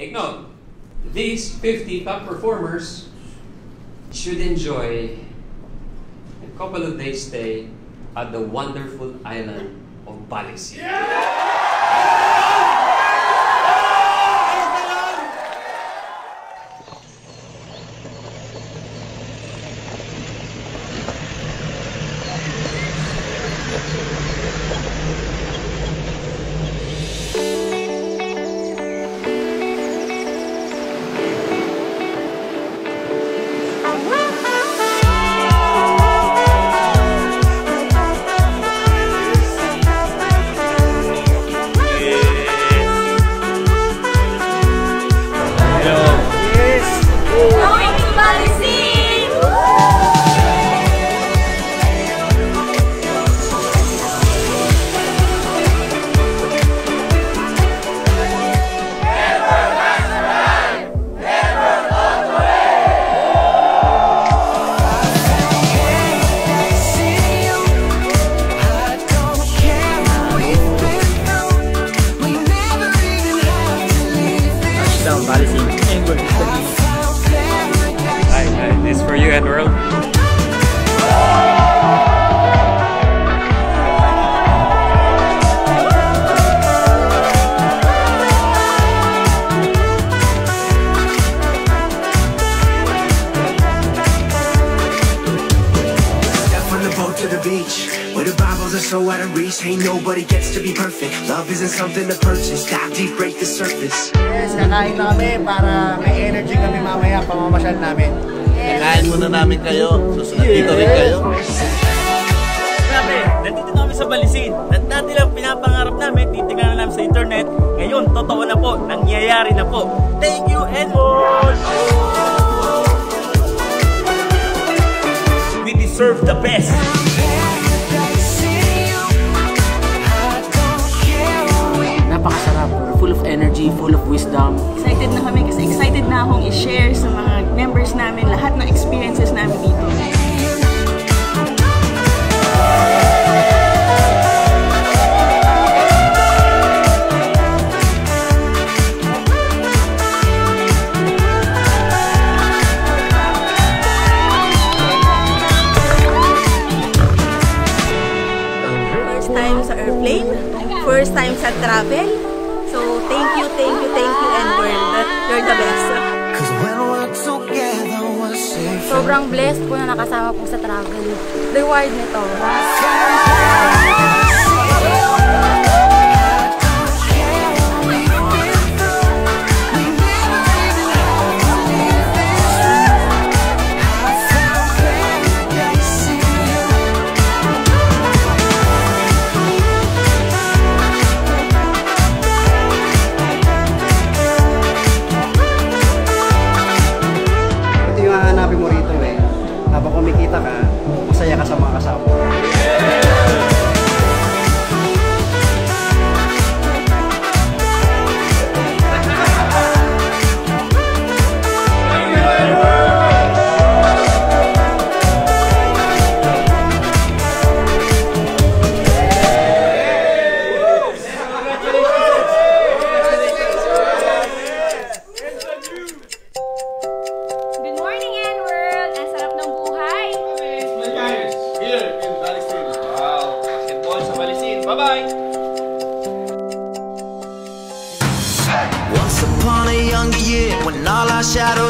Take note, these 50 top performers should enjoy a couple of days stay at the wonderful island of Balisin. Going reach Ain't nobody gets to be perfect Love isn't something to purchase Dive deep, break the surface Yes, kakain na kami para may energy kami mamaya pamamasyal namin. Kakain muna namin kayo. Susunod dito rin kayo. Grabe, nandito na kami sa Balisin. At dati lang pinapangarap namin, titignan na namin sa internet. Ngayon, totoo na po, nangyayari na po. Thank you, Edward! We deserve the best. Full of energy, full of wisdom. Excited na kami kasi excited na akong i-share sa mga members namin lahat ng Sobrang blessed po na nakasama po sa travel. Reward nito. Ito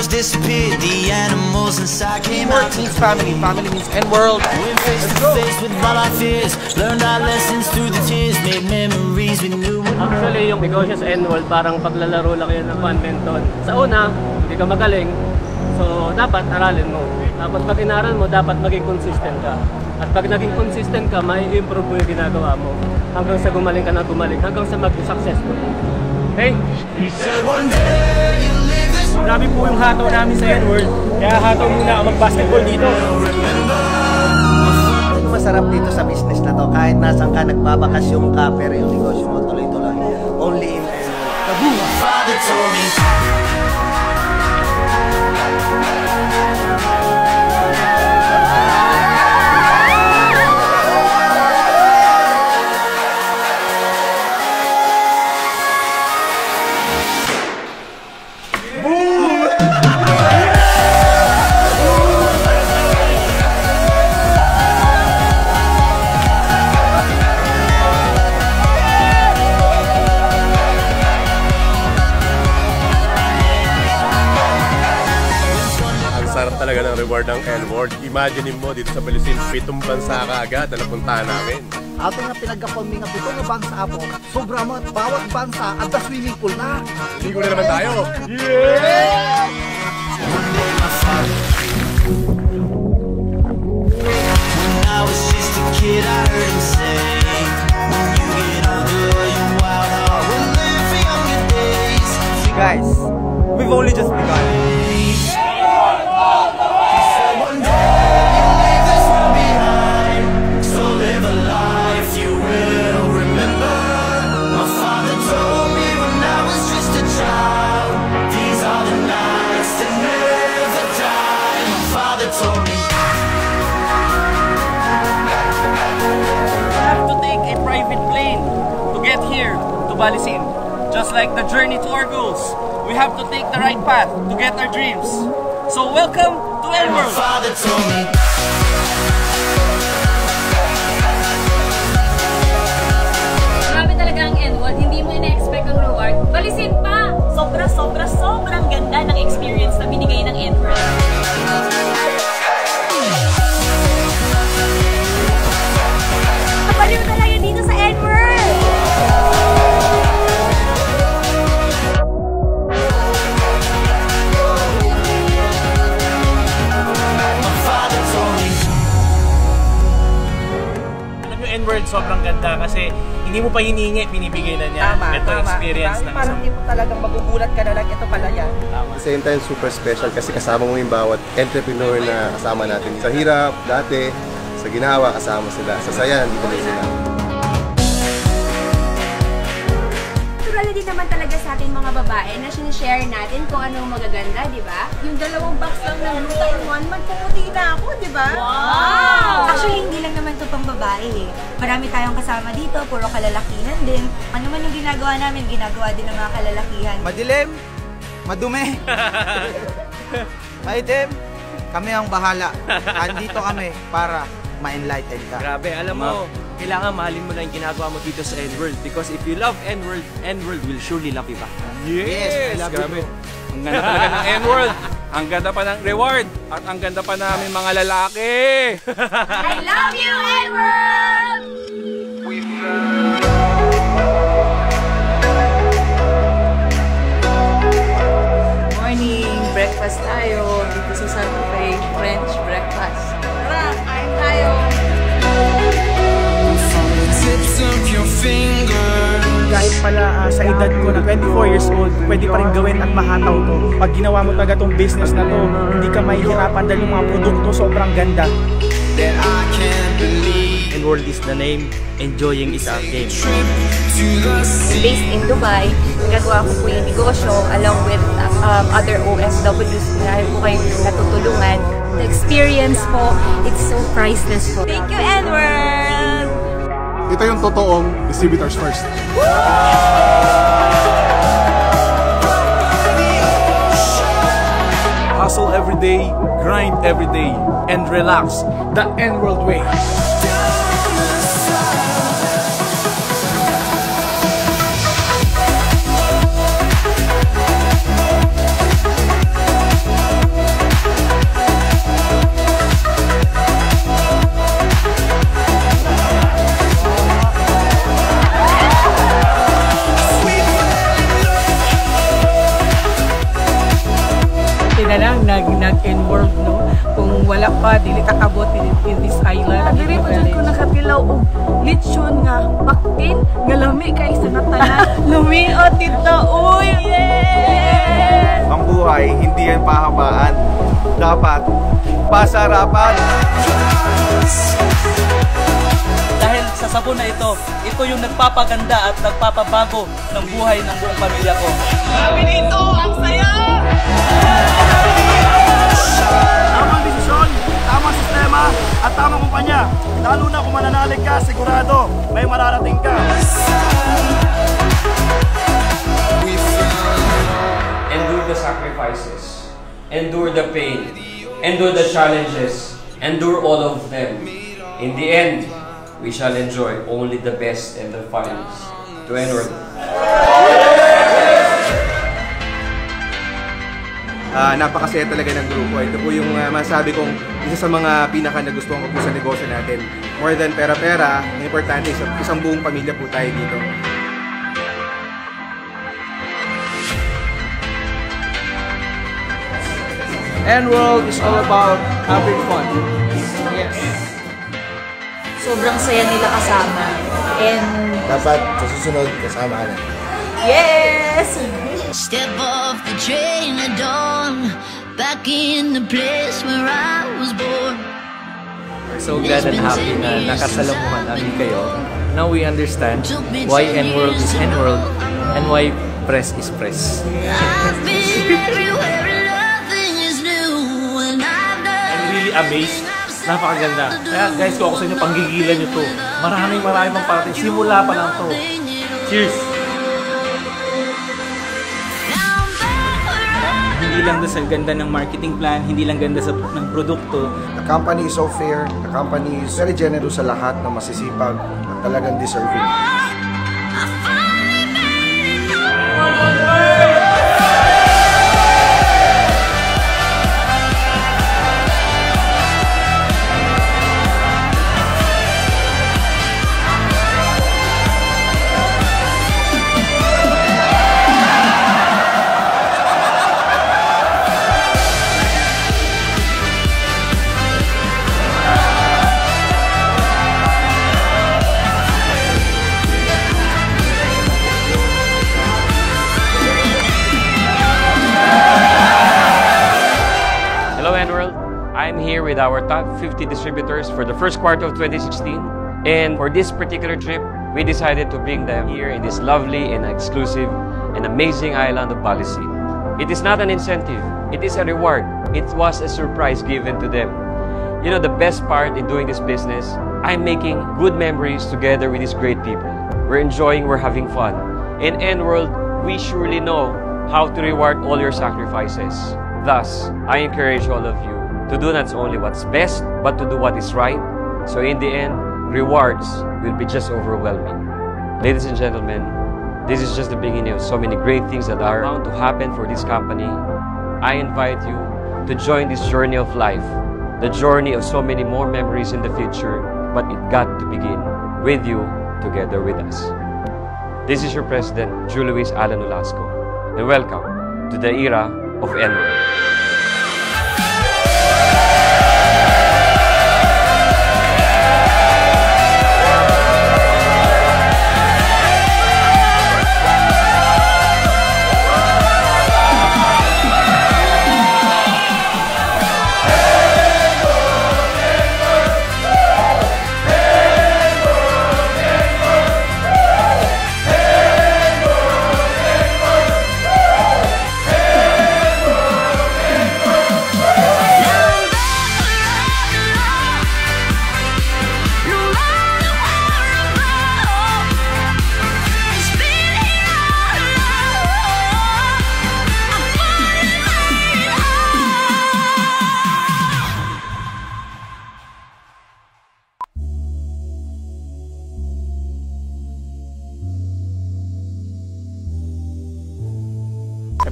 shadows disappeared The animals inside came out means family. Family means N-World. Went face to face with all our fears Learned our lessons through the tears Made memories we knew Actually, yung negosyo sa N-World, parang paglalaro lang yan ng badminton. Sa una, hindi ka magaling, so dapat aralin mo. Tapos pag inaral mo, dapat maging consistent ka. At pag naging consistent ka, may improve mo yung ginagawa mo. Hanggang sa gumaling ka na gumaling, hanggang sa maging successful. Okay? Grabe po yung hataw namin sa N-World. Kaya hataw muna ako mag-basketball dito. Masarap dito sa business na to? Kahit nasan ka, nagbabakasyon ka, pero yung negosyo mo reward ng N-Word. Imagine mo dito sa Balisin, pitong bansa ka agad na napuntahan namin. Ato nga pinagkapon nga pito nga bansa ako. Sobra mo, bawat bansa at the swimming pool na. Ligo na naman tayo. When I was just a kid, I heard him say. Guys, we've only just here to Balisin. Just like the journey to our goals, we have to take the right path to get our dreams. So welcome to My Elworld! father told me. Grabe talaga ang N1. Hindi mo ina-expect ang reward. Balisin pa! Sobra, sobra, sobrang ganda ng experience na binigay ng N-World. Pa hiningi, binibigay na niya. ito experience ng isang... mo talagang magugulat ka na lang, ito pala yan. At the same time, super special kasi kasama mo yung bawat entrepreneur na kasama natin. Sa hirap, dati, sa ginawa, kasama sila. Sa saya, nandito na sila. Natural din naman talaga sa ating mga babae na sinishare natin kung anong magaganda, di ba? Yung dalawang box lang ng Ruta in One, magpuputi na ako, di ba? Wow! Actually, hindi lang naman ito pang babae eh. Marami tayong kasama dito, puro kalalakihan din. Ano man yung ginagawa namin, ginagawa din ng mga kalalakihan. Madilim, madumi, maitim, kami ang bahala. Andito kami para ma-enlighten ka. Grabe, alam mo, kailangan mahalin mo lang yung ginagawa mo dito sa N-World because if you love N-World, N-World will surely love you back. Yes, I love grabe. you. Ang ganda talaga ng N-World. Ang ganda pa ng reward. At ang ganda pa namin mga lalaki. I love you, Edward! Morning! Breakfast tayo dito sa Santa Fe French breakfast. Tara, kain tayo! Kahit pala ah, sa edad ko na 24 years old, pwede pa rin gawin at mahataw to. Pag ginawa mo talaga tong business na to, hindi ka mahihirapan dahil yung mga produkto sobrang ganda. That I can't believe. N-World is the name, enjoying is our game. Based in Dubai, nagagawa ko po yung negosyo along with um, other OFWs. Marami po kayong natutulungan. The experience po, it's so priceless po. Thank you, Edward! Ito yung totoong distributors first. Hustle every day, grind every day, and relax. The N-World way. Pasarapan. Dahil sa sabon na ito, ito yung nagpapaganda at nagpapabago ng buhay ng buong pamilya ko. Tamang desisyon, tamang sistema, at tamang kumpanya. Lalo na kung mananalig ka, sigurado may mararating ka. Endure the sacrifices. Endure the pain. Endure the challenges. Endure all of them. In the end, we shall enjoy only the best and the finest. To N-Word. Ah, napakasaya talaga ng grupo. Ito po yung ah, masabi kong isa sa mga pinaka nagustuhan ko po sa negosyo natin. More than pera-pera, ang importante isang, isang buong pamilya po tayo dito. And world is all about having fun. Yes. Sobrang saya nila kasama. And Dapat sa susunod kasama ka na. yes! Step off the train at dawn, back in the place where I was born. We're so glad and happy na nakasalamuhan namin kayo. Now we understand why N-World is N-World and why Press is Press. I've been everywhere really amazed. Napakaganda. Kaya guys, kung ako sa inyo, panggigilan nyo to. Maraming maraming pang parating. Simula pa lang to. Cheers! Hindi lang doon sa ganda ng marketing plan, hindi lang ganda sa ng produkto. The company is so fair, the company is very generous sa lahat na masisipag at talagang deserving. Hello, with our top 50 distributors for the first quarter of 2016. And for this particular trip, we decided to bring them here in this lovely and exclusive and amazing island of Balisin. It is not an incentive, it is a reward. It was a surprise given to them. You know, the best part in doing this business, I'm making good memories together with these great people. We're enjoying, we're having fun. In N-World, we surely know how to reward all your sacrifices. Thus, I encourage all of you to do not only what's best, but to do what is right. So in the end, rewards will be just overwhelming. Ladies and gentlemen, this is just the beginning of so many great things that are bound to happen for this company. I invite you to join this journey of life, the journey of so many more memories in the future, but it got to begin with you together with us. This is your president, Julius Alan Olasco, and welcome to the era of N-World.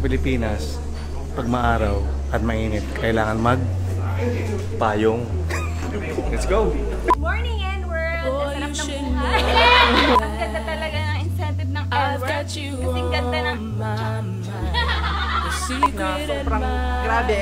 Pilipinas, pag maaraw at mainit, kailangan mag payong. Let's go! Good morning, N-World! Ang sarap ng buhay! Ang ganda talaga ng incentive ng N-World. Kasing ganda ng... Na sobrang grabe.